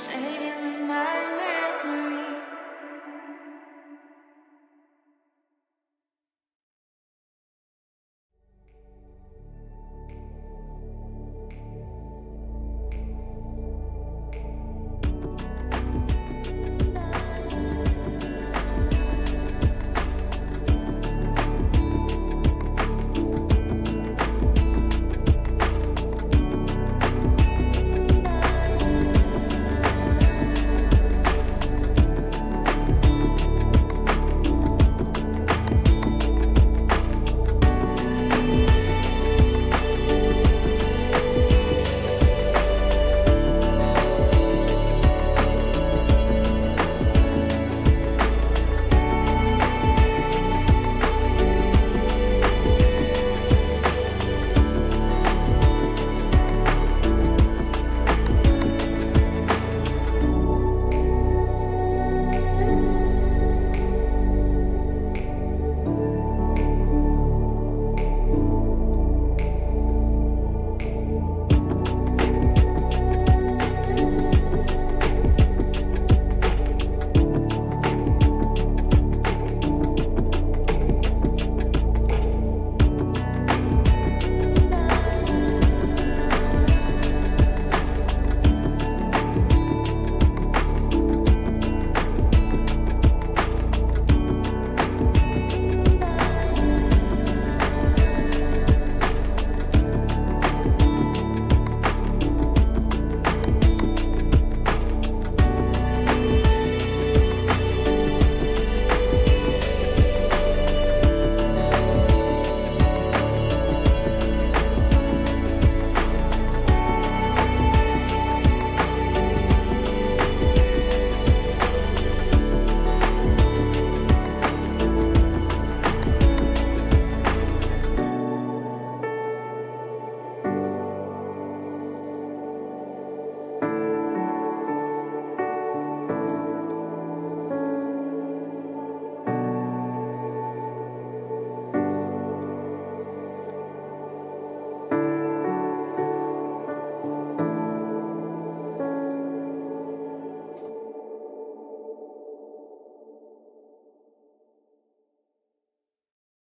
Save